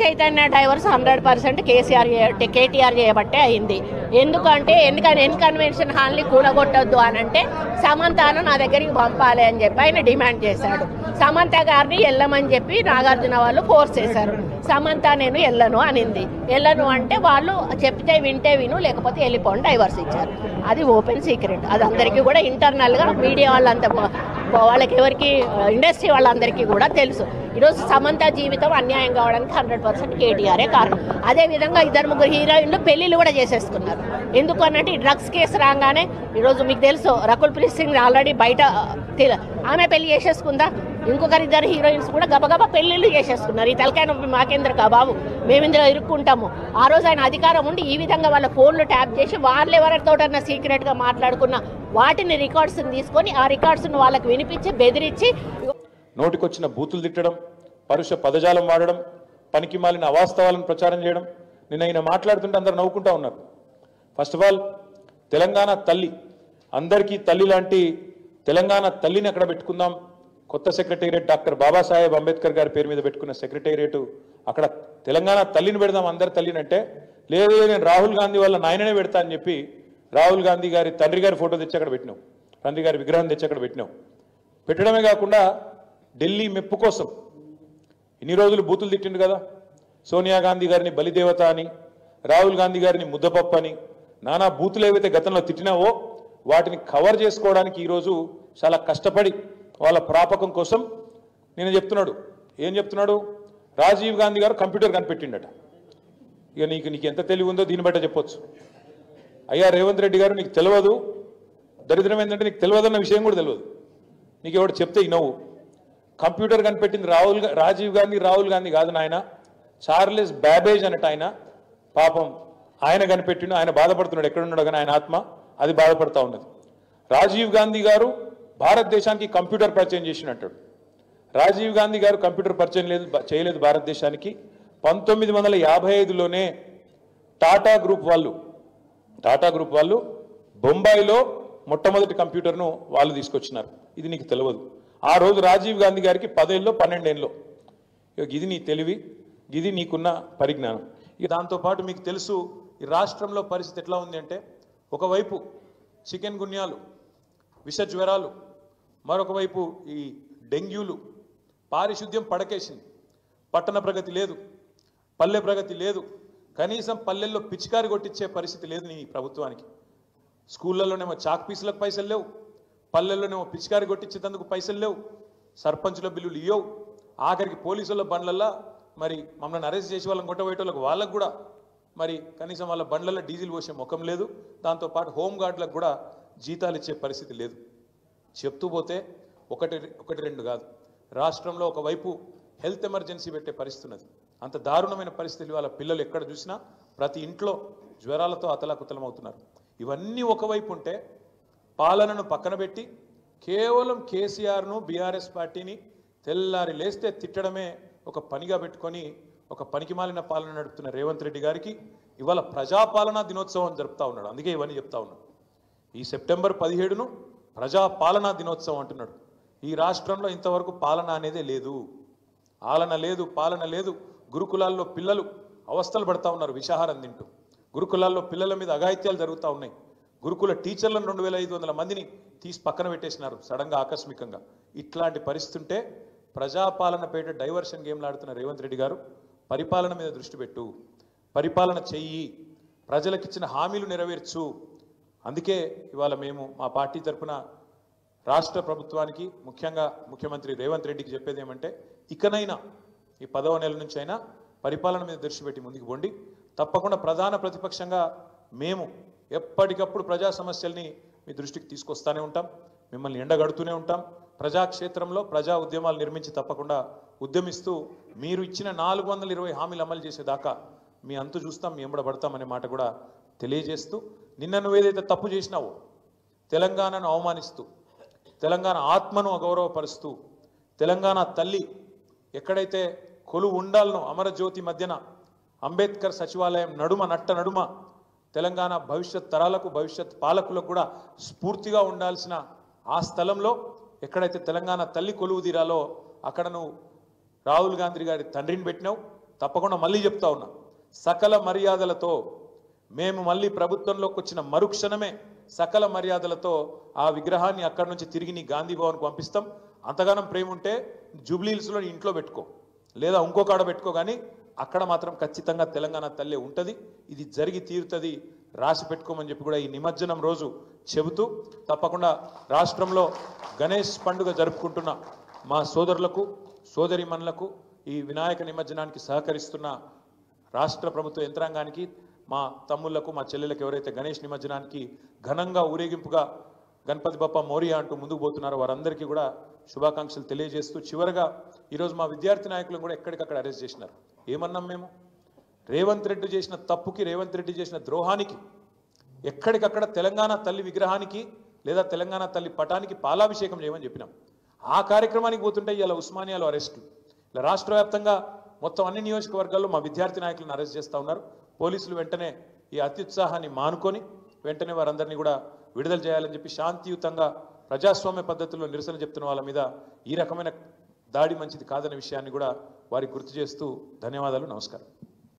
Chaitanya divorce hundred percent KCR KTR చేయబట్టే అయింది. ఎందుకంటే ఎందుకని ఎన్ కన్వెన్షన్ హాల్ని కూలగొట్టొద్దు అని అంటే సమంతను నా దగ్గరికి పంపాలి అని చెప్పి ఆయన డిమాండ్ చేశాడు. సమంత గారిని వెళ్ళమని చెప్పి నాగార్జున వాళ్ళు ఫోర్స్ చేశారు. సమంత నేను వెళ్ళను అనింది. వెళ్ళను అంటే వాళ్ళు చెప్తే వింటే విను లేకపోతే వెళ్ళిపోండి డైవర్స్ ఇచ్చారు. అది ఓపెన్ సీక్రెట్. అది అందరికీ కూడా ఇంటర్నల్గా మీడియా వాళ్ళంతా వాళ్ళకి ఎవరికి ఇండస్ట్రీ వాళ్ళందరికీ కూడా తెలుసు. ఈరోజు సమంత జీవితం అన్యాయం కావడానికి హండ్రెడ్ పర్సెంట్ కేటీఆరే కారణం. అదే విధంగా ఇద్దరు ముగ్గురు హీరోయిన్లు పెళ్ళిళ్ళు కూడా చేసేసుకున్నారు. ఎందుకు అన్నట్టు ఈ డ్రగ్స్ కేసు రాగానే ఈరోజు మీకు తెలుసు రకుల్ ప్రీత్ సింగ్ ఆల్రెడీ బయట ఆమె పెళ్ళి చేసేసుకుందా? ఇంకొకరిద్దరు హీరోయిన్స్ కూడా గబగబా పెళ్ళిళ్ళు చేసేసుకున్నారు. ఈ తలకాయ నొప్పి మాకేంద్ర బాబు? మేము ఇందులో ఇరుక్కుంటాము. ఆ రోజు ఆయన అధికారం ఉండి ఈ విధంగా వాళ్ళ ఫోన్లు ట్యాప్ చేసి వాళ్ళు ఎవరితోటన్నా సీక్రెట్గా మాట్లాడుకున్న వాటిని రికార్డ్స్ని తీసుకొని ఆ రికార్డ్స్ను వాళ్ళకి వినిపించి బెదిరించి నోటికొచ్చిన బూతులు తిట్టడం పరుష పదజాలం వాడడం పనికి మాలిన అవాస్తవాలను ప్రచారం చేయడం నిన్న ఆయన మాట్లాడుతుంటే అందరు నవ్వుకుంటా ఉన్నారు. ఫస్ట్ ఆఫ్ ఆల్ తెలంగాణ తల్లి అందరికీ తల్లి లాంటి తెలంగాణ తల్లిని అక్కడ పెట్టుకుందాం? కొత్త సెక్రటేరియట్ డాక్టర్ బాబాసాహెబ్ అంబేద్కర్ గారి పేరు మీద పెట్టుకున్న సెక్రటేరియట్ అక్కడ తెలంగాణ తల్లిని పెడదాం అందరి తల్లిని అంటే లేదు నేను రాహుల్ గాంధీ వాళ్ళ నాయననే పెడతా అని చెప్పి రాహుల్ గాంధీ గారి తండ్రి గారి ఫోటో తెచ్చి అక్కడ పెట్టినావు తండ్రి గారి విగ్రహం తెచ్చి అక్కడ పెట్టినావు పెట్టడమే కాకుండా ఢిల్లీ మెప్పు కోసం ఇన్ని రోజులు బూతులు తిట్టిండు కదా. సోనియా గాంధీ గారిని బలిదేవత అని రాహుల్ గాంధీ గారిని ముద్దపప్పు అని నానా బూతులు ఏవైతే గతంలో తిట్టినావో వాటిని కవర్ చేసుకోవడానికి ఈరోజు చాలా కష్టపడి వాళ్ళ ప్రాపకం కోసం నేను చెప్తున్నాడు. ఏం చెప్తున్నాడు? రాజీవ్ గాంధీ గారు కంప్యూటర్ కనిపెట్టిండట. ఇక నీకు నీకు ఎంత తెలివి ఉందో దీన్ని బట్ట చెప్పొచ్చు. అయ్యా రేవంత్ రెడ్డి గారు నీకు తెలియదు. దరిద్రం ఏంటంటే నీకు తెలియదన్న విషయం కూడా తెలియదు. నీకు ఎవడు చెప్తే ఇనవు కంప్యూటర్ కనిపెట్టింది రాహుల్ రాజీవ్ గాంధీ రాహుల్ గాంధీ కాదు నాయన. చార్లెస్ బ్యాబేజ్ అన్నట్టు ఆయన. పాపం ఆయన కనిపెట్టిండు. ఆయన బాధపడుతున్నాడు. ఎక్కడున్నాడు కానీ ఆయన ఆత్మ. అది బాధపడతా ఉన్నది. రాజీవ్ గాంధీ గారు భారతదేశానికి కంప్యూటర్ పరిచయం చేసినట్టు. రాజీవ్ గాంధీ గారు కంప్యూటర్ పరిచయం లేదు చేయలేదు భారతదేశానికి. పంతొమ్మిది వందల యాభై ఐదులోనే టాటా గ్రూప్ వాళ్ళు టాటా గ్రూప్ వాళ్ళు బొంబాయిలో మొట్టమొదటి కంప్యూటర్ను వాళ్ళు తీసుకొచ్చినారు. ఇది నీకు తెలియదు. ఆ రోజు రాజీవ్ గాంధీ గారికి పదేళ్ళలో పన్నెండేళ్ళలో. ఇది నీ తెలివి ఇది నీకున్న పరిజ్ఞానం. ఇక దాంతోపాటు మీకు తెలుసు ఈ రాష్ట్రంలో పరిస్థితి ఎట్లా ఉంది అంటే ఒకవైపు చికెన్ గున్యాలు విష జ్వరాలు మరొకవైపు ఈ డెంగ్యూలు. పారిశుద్ధ్యం పడకేసింది. పట్టణ ప్రగతి లేదు. పల్లె ప్రగతి లేదు. కనీసం పల్లెల్లో పిచికారి కొట్టించే పరిస్థితి లేదు నీ ప్రభుత్వానికి. స్కూళ్ళల్లోనేమో చాక్ పీసులకు పైసలు లేవు. పల్లెల్లోనేమో పిచికారి కొట్టించేందుకు పైసలు లేవు. సర్పంచుల బిల్లులు ఇవ్వవు ఆఖరికి పోలీసుల బండ్లల్లో మరి మమ్మల్ని అరెస్ట్ చేసి వాళ్ళని కొట్టబోయేటోళ్ళకి వాళ్ళకు కూడా మరి కనీసం వాళ్ళ బండ్లలో డీజిల్ పోసే ముఖం లేదు. దాంతోపాటు హోంగార్డులకు కూడా జీతాలు ఇచ్చే పరిస్థితి లేదు. చెప్తూ పోతే ఒకటి ఒకటి రెండు కాదు. రాష్ట్రంలో ఒకవైపు హెల్త్ ఎమర్జెన్సీ పెట్టే పరిస్థితి ఉన్నది. అంత దారుణమైన పరిస్థితులు వాళ్ళ పిల్లలు ఎక్కడ చూసినా ప్రతి ఇంట్లో జ్వరాలతో అతలాకుతలం అవుతున్నారు. ఇవన్నీ ఒకవైపు ఉంటే పాలనను పక్కన పెట్టి కేవలం కేసీఆర్ను బీఆర్ఎస్ పార్టీని తెల్లారి లేస్తే తిట్టడమే ఒక పనిగా పెట్టుకొని ఒక పనికిమాలిన పాలన నడుపుతున్న రేవంత్ రెడ్డి గారికి ఇవాళ ప్రజాపాలనా దినోత్సవం జరుపుతా ఉన్నాడు. అందుకే ఇవన్నీ చెప్తా ఉన్నాడు. ఈ సెప్టెంబర్ పదిహేడును ప్రజా పాలనా దినోత్సవం అంటున్నాడు. ఈ రాష్ట్రంలో ఇంతవరకు పాలన అనేదే లేదు. ఆలన లేదు పాలన లేదు. గురుకులాల్లో పిల్లలు అవస్థలు పడతా ఉన్నారు విషాహారం తింటూ. గురుకులాల్లో పిల్లల మీద అఘాయిత్యాలు జరుగుతూ ఉన్నాయి. గురుకుల టీచర్లను రెండు వేల ఐదు వందల మందిని తీసి పక్కన పెట్టేసినారు సడన్గా ఆకస్మికంగా. ఇట్లాంటి పరిస్థితి ఉంటే ప్రజాపాలన పేట డైవర్షన్ గేమ్లు ఆడుతున్న రేవంత్ రెడ్డి గారు పరిపాలన మీద దృష్టి పెట్టు. పరిపాలన చెయ్యి. ప్రజలకిచ్చిన హామీలు నెరవేర్చు. అందుకే ఇవాళ మేము మా పార్టీ తరఫున రాష్ట్ర ప్రభుత్వానికి ముఖ్యంగా ముఖ్యమంత్రి రేవంత్ రెడ్డికి చెప్పేది ఏమంటే ఇకనైనా ఈ పదవ నెల నుంచి అయినా పరిపాలన మీద దృష్టి పెట్టి ముందుకు పోండి. తప్పకుండా ప్రధాన ప్రతిపక్షంగా మేము ఎప్పటికప్పుడు ప్రజా సమస్యల్ని మీ దృష్టికి తీసుకొస్తానే ఉంటాం. మిమ్మల్ని ఎండగడుతూనే ఉంటాం. ప్రజాక్షేత్రంలో ప్రజా ఉద్యమాలు నిర్మించి తప్పకుండా ఉద్యమిస్తూ మీరు ఇచ్చిన నాలుగు వందల ఇరవై హామీలు అమలు చేసేదాకా మీ అంతు చూస్తాం మీ ఎంబడబడతామనే మాట కూడా తెలియజేస్తూ నిన్న నువ్వు ఏదైతే తప్పు చేసినావో తెలంగాణను అవమానిస్తూ తెలంగాణ ఆత్మను అగౌరవపరుస్తూ తెలంగాణ తల్లి ఎక్కడైతే కొలు ఉండాలనో అమరజ్యోతి మధ్యన అంబేద్కర్ సచివాలయం నడుమ నట్ట నడుమ తెలంగాణ భవిష్యత్ తరాలకు భవిష్యత్ పాలకులకు కూడా స్ఫూర్తిగా ఉండాల్సిన ఆ స్థలంలో ఎక్కడైతే తెలంగాణ తల్లి కొలువు తీరాలో అక్కడ నువ్వు రాహుల్ గాంధీ గారి తండ్రిని పెట్టినావు తప్పకుండా మళ్ళీ చెప్తా ఉన్నా. సకల మర్యాదలతో మేము మళ్ళీ ప్రభుత్వంలోకి వచ్చిన మరుక్షణమే సకల మర్యాదలతో ఆ విగ్రహాన్ని అక్కడి నుంచి తిరిగి నీ గాంధీ భవన్కు పంపిస్తాం. అంతగానం ప్రేమ ఉంటే జూబ్లీహిల్స్లో నీ ఇంట్లో పెట్టుకో. లేదా ఇంకో కాడ పెట్టుకో కానీ అక్కడ మాత్రం ఖచ్చితంగా తెలంగాణ తల్లి ఉంటుంది. ఇది జరిగి తీరుతుంది రాసి పెట్టుకోమని చెప్పి కూడా ఈ నిమజ్జనం రోజు చెబుతూ తప్పకుండా రాష్ట్రంలో గణేష్ పండుగ జరుపుకుంటున్న మా సోదరులకు సోదరిమణులకు ఈ వినాయక నిమజ్జనానికి సహకరిస్తున్న రాష్ట్ర ప్రభుత్వ యంత్రాంగానికి మా తమ్ముళ్ళకు మా చెల్లెలకు ఎవరైతే గణేష్ నిమజ్జనానికి ఘనంగా ఊరేగింపుగా గణపతి బప్ప మోరియా అంటూ ముందుకు పోతున్నారో వారందరికీ కూడా శుభాకాంక్షలు తెలియజేస్తూ చివరగా ఈరోజు మా విద్యార్థి నాయకులను కూడా ఎక్కడికక్కడ అరెస్ట్ చేసినారు. ఏమన్నాం మేము? రేవంత్ రెడ్డి చేసిన తప్పుకి రేవంత్ రెడ్డి చేసిన ద్రోహానికి ఎక్కడికక్కడ తెలంగాణ తల్లి విగ్రహానికి లేదా తెలంగాణ తల్లి పటానికి పాలాభిషేకం చేయమని చెప్పినాం. ఆ కార్యక్రమానికి పోతుంటే ఇలా ఉస్మానియాలో అరెస్టులు. ఇలా రాష్ట్ర వ్యాప్తంగా మొత్తం అన్ని నియోజకవర్గాల్లో మా విద్యార్థి నాయకులను అరెస్ట్ చేస్తూ ఉన్నారు. పోలీసులు వెంటనే ఈ అత్యుత్సాహాన్ని మానుకొని వెంటనే వారందరినీ కూడా విడుదల చేయాలని చెప్పి శాంతియుతంగా ప్రజాస్వామ్య పద్ధతుల్లో నిరసన చెప్తున్న వాళ్ళ మీద ఈ రకమైన దాడి మంచిది కాదనే విషయాన్ని కూడా వారికి గుర్తు చేస్తూ ధన్యవాదాలు నమస్కారం.